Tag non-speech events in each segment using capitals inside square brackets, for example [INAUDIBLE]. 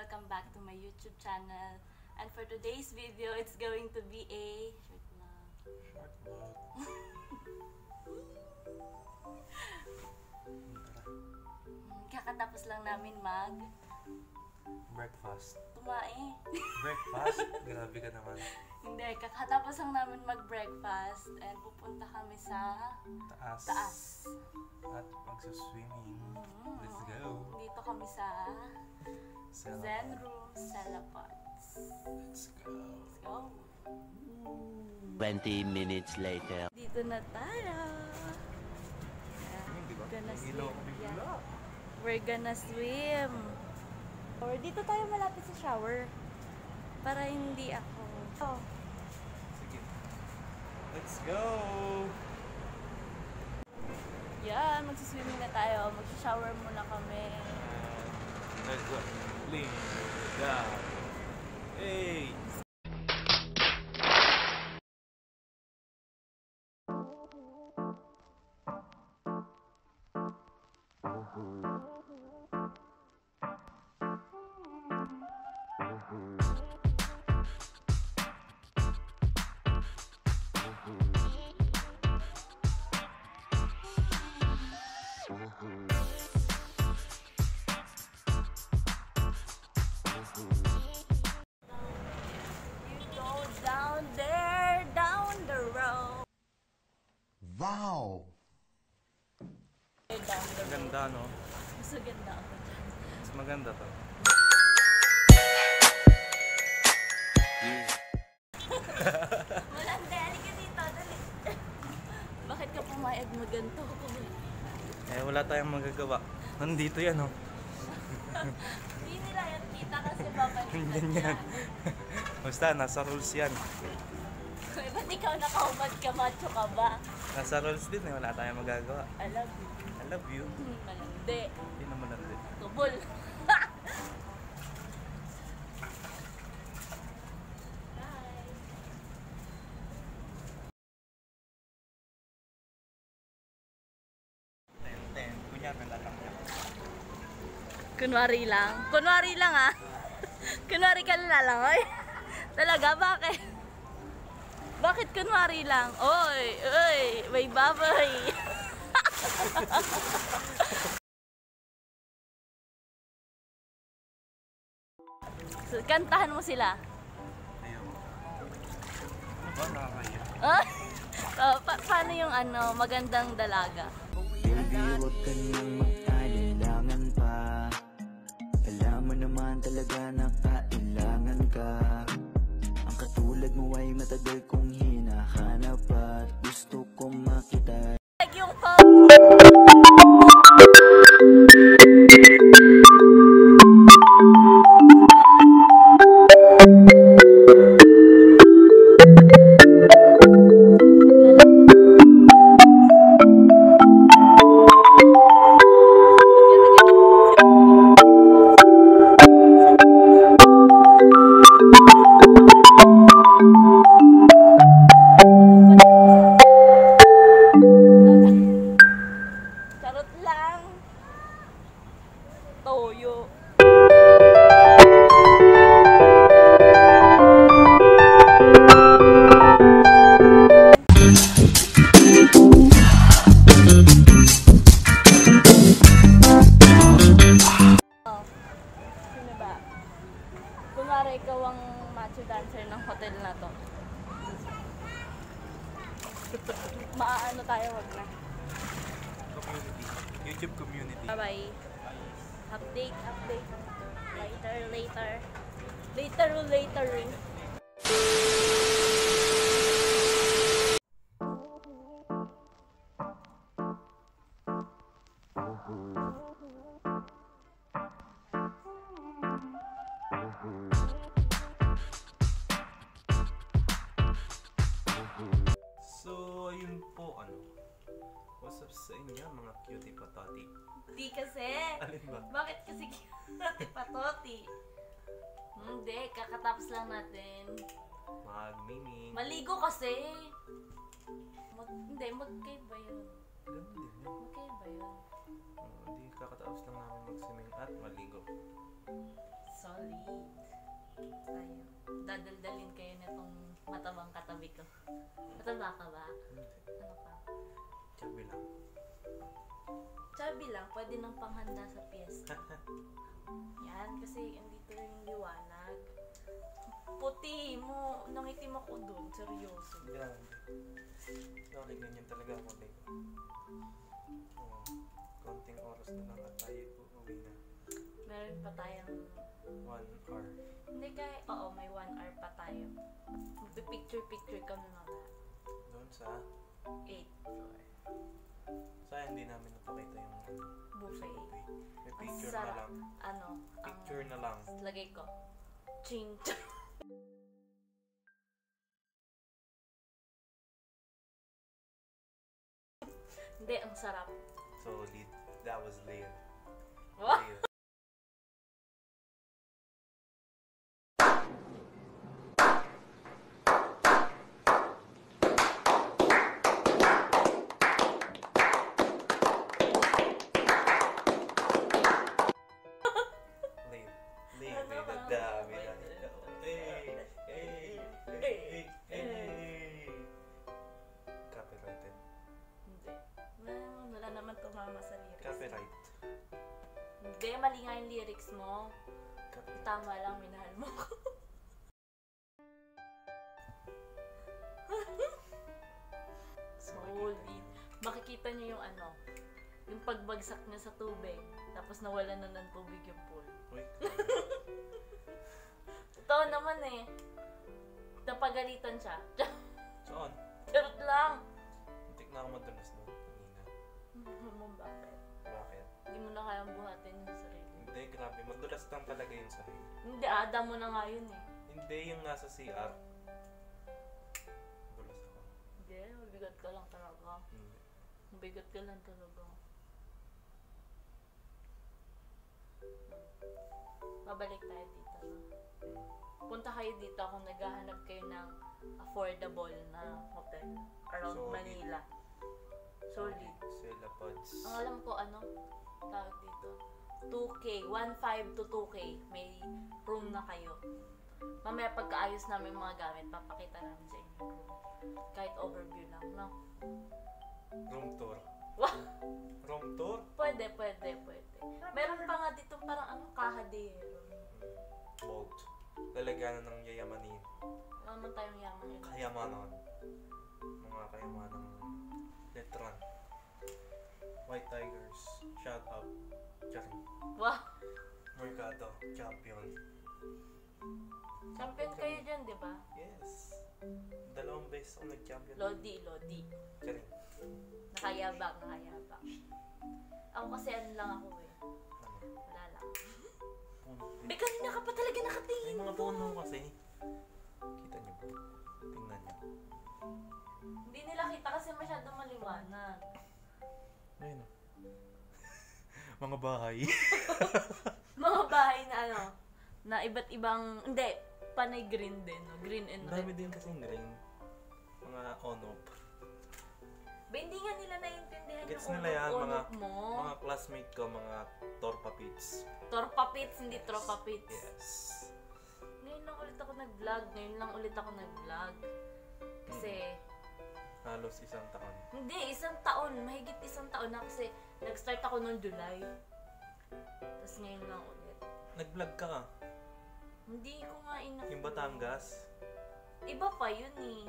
welcome back to my YouTube channel. And for today's video, it's going to be a short vlog. Short vlog. Hmm, Kakatapos lang namin mag Breakfast. tumae. Breakfast? [LAUGHS] Grabe ka naman. Hindi, kakatapos lang namin mag-breakfast and pupunta kami sa Taas. taas. At magsuswimming. Let's go. Dito kami sa Sela. Zen Room. Let's go. Let's go! 20 minutes later. Dito na tayo! Ba? Gonna swim. Yeah. We're gonna swim. Or dito tayo malapit sa shower. Para hindi ako. Oh. Sige. Let's go! Yan, magsiswimming na tayo. Magsishower muna kami. Let's go. Hey! Maganda, no? Mas maganda ako dyan. Mas maganda to. [LAUGHS] Malande, halika dito, dali. [LAUGHS] Bakit ka pumayag maganto? [LAUGHS] Eh, wala tayong magagawa. Nandito yan, oh. Hindi nila yan kita kasi babalikan Ganyan yan. Basta, nasa rules yan. Ba't ikaw nakahumad ka, macho ka ba? Nasa rules din, eh. Wala tayong magagawa. I love you. I love you. Malande. Hindi naman nandito. Tubol. Kunwari lang. Kunwari lang ah. [LAUGHS] kunwari ka lalangoy. [LAUGHS] Talaga, bakit? Bakit kunwari lang? Oy, oy, may baboy. [LAUGHS] [LAUGHS] so, kantahan mo sila. Ayaw. Ano ba? Nakakaya. Ah, oh, pa- paano yung ano, magandang dalaga? Baby, huwag ka nang Maaano tayo, wag na. Community. YouTube community. Bye-bye. Update, update. Later, later. Later, later. Up sa inyo, mga cutie patati? Di kasi. Alin ba? Bakit kasi natin patoti? Hindi, kakatapos lang natin. Mag-miming. Maligo kasi. Mag, hindi, magkaiba yun. Ganun din yun. Magkaiba yun. Hindi kakataos lang namin mag-swimming at maligo. Solid. Tayo. Dadaldalin kayo nitong matabang katabi ko. [LAUGHS] Mataba ka ba? Hindi. Ano ka? Sabi lang. Chubby lang, pwede nang panghanda sa piyesta. [LAUGHS] Yan, kasi andito yung liwanag. Puti mo, nangitim ako dun, seryoso. Grabe. Okay, ganyan talaga ako, Lego. Oo. konting oras na lang at tayo uuwi na. Meron pa tayong, One hour. hindi kaya, oo, may one hour pa tayo. Magpipicture-picture kami mga Doon sa... 8 floor. Sayang hindi namin napakita yung Buffet. buffet. May Ang picture na lang. Ano, ang Picture na lang. lagay ko. Ching [LAUGHS] Hindi, ang sarap. That naman tumama sa lyrics. Copyright. Hindi, mali nga yung lyrics mo. Copyright. Tama lang, minahal mo ko. [LAUGHS] Solid. Makikita niyo yung ano, yung pagbagsak niya sa tubig, tapos nawala na ng tubig yung pool. Uy, [LAUGHS] Totoo naman eh. Napagalitan siya. [LAUGHS] saan? Charot lang. Muntik na ako madulas doon. Mo [LAUGHS] bakit? Bakit? Hindi mo na kayang buhatin yung sarili. Hindi, grabe. Madulas lang talaga yun sa Hindi, ada mo na nga yun eh. Hindi yung nasa CR. Madulas ako. Hindi, mabigat ka lang talaga. Hindi. Mabigat ka lang talaga. Babalik tayo dito, no? Punta kayo dito kung naghahanap kayo ng affordable na hotel around Solid. Manila. Solid. Sila pods. Ang alam ko, ano, tawag dito, 2K, 1.5 to 2K, may room na kayo. Mamaya pagkaayos namin mga gamit, papakita namin sa inyo room. Kahit overview lang, no? Room tour. Wah! Room tour? Pwede, pwede, pwede. Meron pa nga dito parang ano, kahadero. Boat. Lalagyanan ng yayamanin. Wala naman tayong yaman yun. Kayamanon. Mga kayamanang letran. White Tigers. Shout out. Charing. Wow! Mercado. Champion. Champion kayo dyan, di ba? Yes. Dalawang beses ako nag-champion. Lodi, Lodi. Charing. Nakayabang, nakayabang. Ako kasi ano lang ako eh. Wala lang. Puno. Be, kanina ka pa talaga May nakatingin mga doon. puno kasi. Kita niyo ba? Tingnan niyo. Hindi nila kita kasi masyado maliwanag. Ayun o. [LAUGHS] mga bahay. [LAUGHS] Mga bahay na ano, na iba't ibang, hindi, panay green din, no? green and Ang dami red. din kasing green. Mga onop. Ba, hindi nga nila naiintindihan Gets yung nila yan, mga, mo. mga classmate ko, mga torpa pits. Torpa pits, hindi tropa pits. Yes. Ngayon lang ulit ako nag-vlog, ngayon lang ulit ako nag-vlog. Kasi, Halos isang taon. hindi, isang taon, mahigit isang taon na kasi nag-start ako noong July. Tapos ngayon lang ulit. Nag-vlog ka ka. Hindi ko nga ina... Yung Batangas. Iba pa yun eh.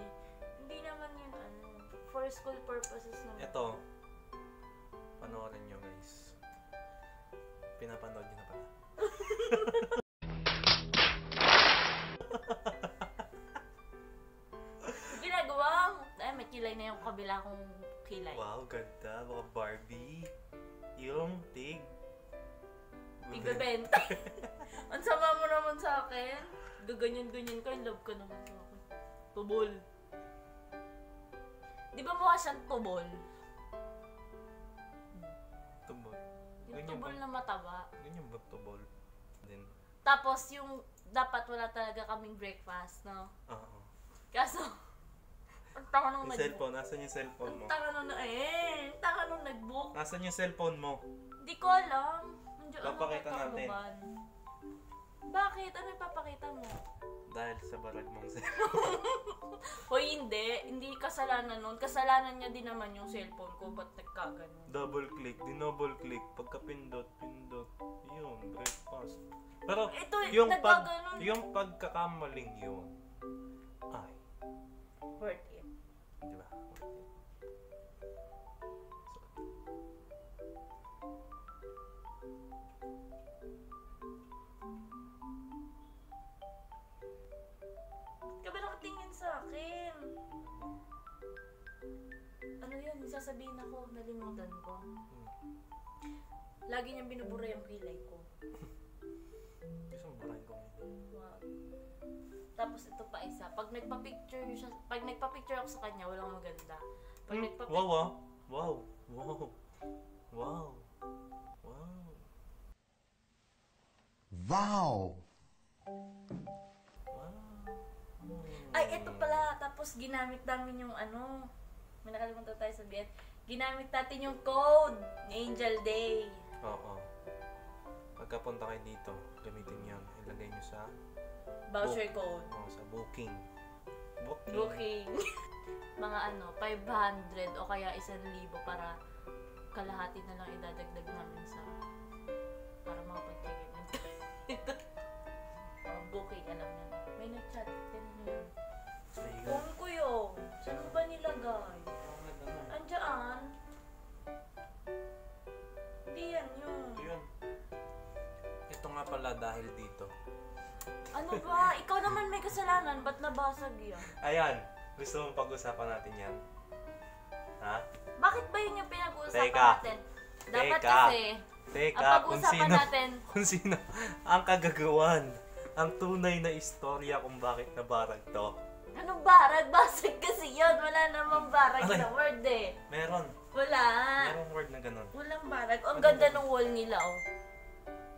Hindi naman yun ano, for school purposes naman. Ito. Panoorin nyo guys. Pinapanood nyo na pala. [LAUGHS] kabila kong kilay. Wow, ganda. Mga Barbie. Yung tig. Igbebenta. [LAUGHS] Ang sama mo naman sa akin. Gaganyan-ganyan ka, in love ka naman sa akin. Tubol. Di ba mukha siyang tubol? Tubol. Yung Ganyan tubol ba? na mataba. Ganyan ba tubol? Then, Tapos yung dapat wala talaga kaming breakfast, no? oo. Kaso, Ang tanga nung Yung nag-book. cellphone, nasan yung cellphone mo? Ang tanga nung, eh, ang tanga nung nag-book. Nasan yung cellphone mo? Hindi ko alam. Nandiyan Papakita kay natin. Bakit? Ano ipapakita mo? Dahil sa barag mong cellphone. [LAUGHS] Hoy, hindi. Hindi kasalanan nun. Kasalanan niya din naman yung cellphone ko. Ba't nagkaganon? Double click, dinouble click, pagka pindot, pindot, yun, breakfast. Pero Ito, yung pag nagkaganon. yung pagkakamaling yun, ay, Worth sasabihin ako. Nalimutan ko. Lagi niyang binubura yung kilay ko. Gusto mo barahin ko? Wag. Tapos ito pa isa. Pag nagpa-picture siya, pag nagpa-picture ako sa kanya, walang maganda. Pag Hmm, nagpa Wow, ah. wow, wow, wow, wow. Wow! Ay, ito pala. Tapos ginamit namin yung ano. May nakalimutan tayo sabihin. Ginamit natin yung code Angel Day. Oo. Pagkapunta kayo dito, gamitin yun. Ilagay nyo sa, Voucher Book. code. oh, sa booking. Booking. Booking. [LAUGHS] Mga ano, 500 o kaya 1,000 para kalahati na lang idadagdag namin sa para makapag-check-in. [LAUGHS] booking, alam na. May nag-chat. Pala dahil dito. Ano ba? Ikaw naman may kasalanan. Ba't nabasag yan? Ayan. Gusto mong pag-usapan natin yan? Ha? Bakit ba yun yung pinag-uusapan Teka. natin? Dapat Teka. kasi, Teka, ang kung pag-uusapan sino, natin, [LAUGHS] kung sino ang kagagawan. Ang tunay na istorya kung bakit nabarag to. Anong barag? Basag kasi yun. Wala namang barag Aray. na word eh. Meron. Wala. Merong word na ganun. Walang barag. Ang ganda ng wall nila oh.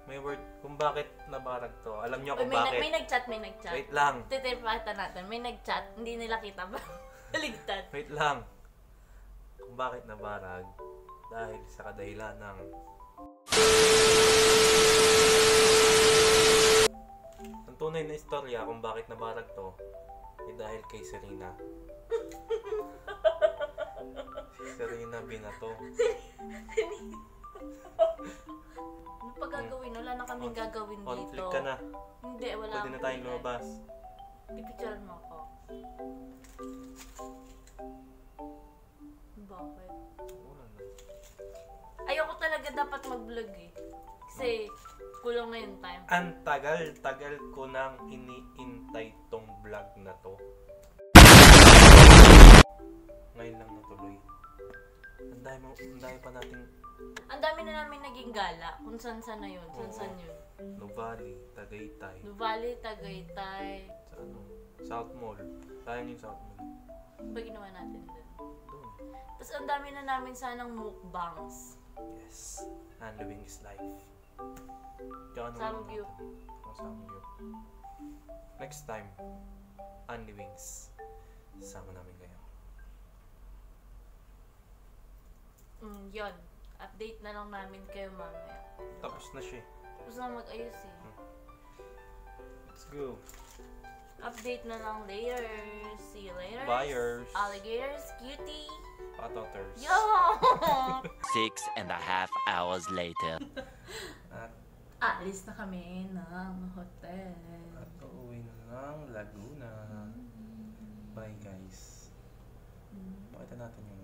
May word kung bakit nabarag to. Alam niyo kung may, na- bakit. may nag-chat, may nag-chat. Wait lang. Titirpata natin. May nag-chat. Hindi nila kita ba? [LAUGHS] Baligtad. Wait lang. Kung bakit nabarag. Dahil sa kadahilan ng Ang tunay na istorya kung bakit nabarag to ay dahil kay Serena. [LAUGHS] si Serena Binato. Ano pa gagawin? Wala na kaming gagawin dito. Conflict ka na. Hindi, wala Pwede na tayong lumabas. Pipicturean mo ako. Bakit? Ayoko talaga dapat mag-vlog eh. Kasi kulang na yung time. Ang tagal-tagal ko nang iniintay tong vlog na to. Ngayon lang natuloy. Ang dami, ang dami pa nating Ang dami na namin naging gala. Kung saan saan na yun. Saan saan yun. Nuvali, Tagaytay, Nuvali, Tagaytay. sa ano, South Mall. Sayang yung South Mall. Ba ginawa natin doon? Doon. Tapos ang dami na namin sanang mukbangs. Yes. And living is life. Tsaka ano Samgyup. Oh, Samgyup. Next time, Andy Wings. Sama namin kayo. Mm, yun. Update na lang namin kayo mamaya. Tapos na siya. eh. Tapos na mag-ayos eh. Let's go. Update na lang later. See you later. Buyers. Alligators, cutie. Patotters. Yo! [LAUGHS] Six and a half hours later. [LAUGHS] At, Alis na kami ng hotel. at uuwi na ng Laguna. Bye guys. Pakita natin yung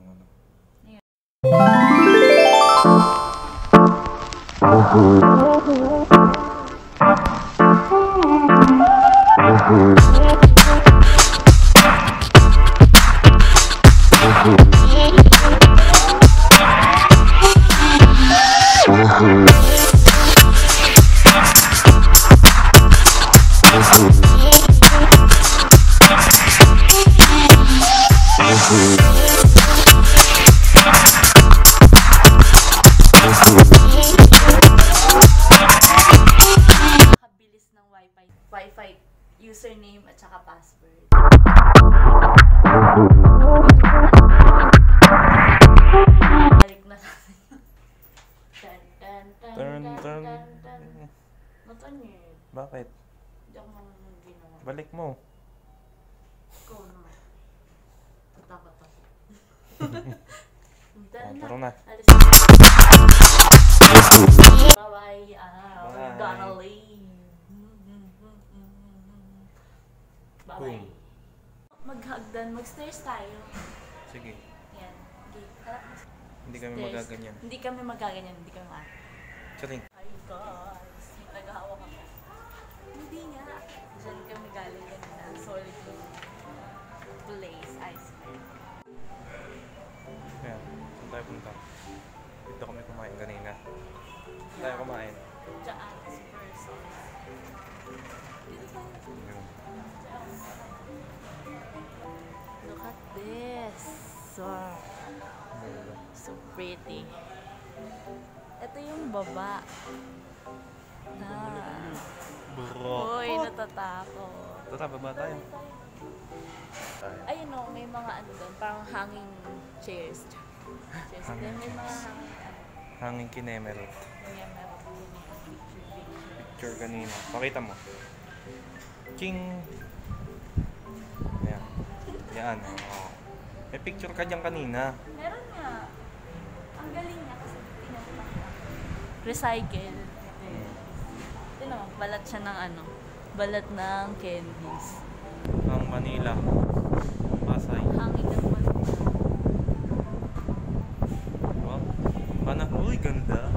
ano. Bakit? Hindi ako marunong ginawa. Balik mo. Ikaw naman. Tatakot ako. [LAUGHS] Oh, Tara na. tara na. Alis na. Bye-bye. Ah, we're Bye. gonna leave. Bye-bye. Maghagdan. Mag-stairs tayo. Sige. Yan. Okay. Harap mo. Hindi kami Stairs. magaganyan. Hindi kami magaganyan. Hindi kami ma. Charing. Hi guys. Baba. Ah. Bro. Uy, natatakot. Tara, baba tayo. Ayun o, may mga ano doon, parang hanging chairs. Chairs. Hanging Then may mga hanging ano. Hanging kinemerot. Mga picture, kanina. Pakita mo. King. Ayan. Yan. Oh. May picture ka dyan kanina. Meron nga. Ang galing niya kasi tinatang Recycle. Ito yun. Naman, balat siya ng ano. Balat ng candies. Ang Manila. Pasay. Hanging ng balat. Wow. Pana. Uy, ganda.